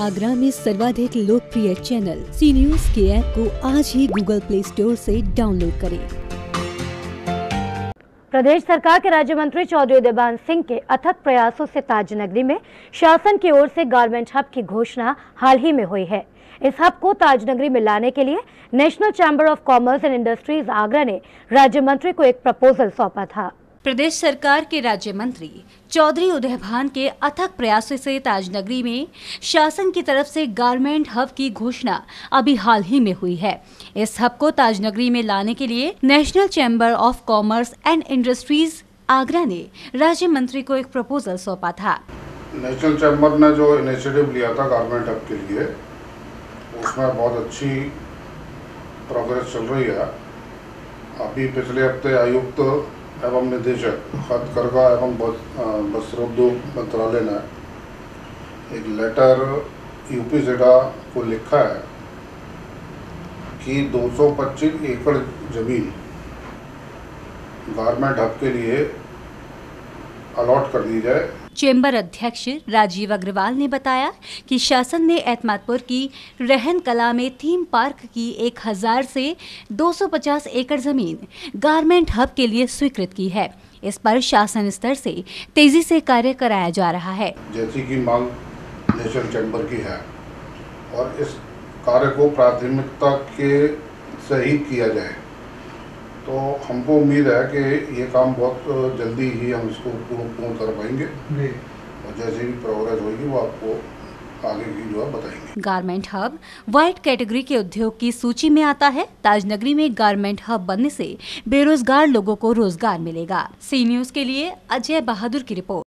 आगरा में सर्वाधिक लोकप्रिय चैनल सी न्यूज़ के ऐप को आज ही गूगल प्ले स्टोर से डाउनलोड करें। प्रदेश सरकार के राज्य मंत्री चौधरी देवान सिंह के अथक प्रयासों से ताजनगरी में शासन की ओर से गारमेंट हब की घोषणा हाल ही में हुई है। इस हब को ताजनगरी में लाने के लिए National Chamber of Commerce and Industries Agra ने राज्य मंत्री को एक प्रपोजल सौंपा था। प्रदेश सरकार के राज्य मंत्री चौधरी उदय भान के अथक प्रयासों से ताजनगरी में शासन की तरफ़ से गारमेंट हब की घोषणा अभी हाल ही में हुई है। इस हब को ताजनगरी में लाने के लिए National Chamber of Commerce and Industries Agra ने राज्य मंत्री को एक प्रपोजल सौंपा था। नेशनल चैम्बर ने जो इनिशिएटिव लिया था गारमेंट हब के लिए, उसमें बहुत अच्छी प्रोग्रेस चल रही है। अभी पिछले हफ़्ते आयुक्त एवं निदेशक हथकरघा एवं वस्त्रोद्योग मंत्रालय ने एक लेटर यूपी जेडा को लिखा है कि 225 एकड़ ज़मीन गारमेंट हब के लिए अलॉट कर दी जाए। चेंबर अध्यक्ष राजीव अग्रवाल ने बताया कि शासन ने एतमादपुर की रहन कला में थीम पार्क की 1000 से 250 एकड़ ज़मीन गारमेंट हब के लिए स्वीकृत की है। इस पर शासन स्तर से तेज़ी से कार्य कराया जा रहा है। जैसी की मांग नेशनल चैम्बर की है और इस कार्य को प्राथमिकता के से ही किया जाए। तो हमको उम्मीद है कि ये काम बहुत जल्दी ही हम इसको पूर्ण पूर्ण कर पाएँगे। और जैसे भी प्रोग्रेस होगी वो आपको आगे की जो है बताएँगे। गारमेंट हब वाइट कैटेगरी के उद्योग की सूची में आता है। ताजनगरी में गारमेंट हब बनने से बेरोजगार लोगों को रोज़गार मिलेगा। सी न्यूज़ के लिए अजय बहादुर की रिपोर्ट।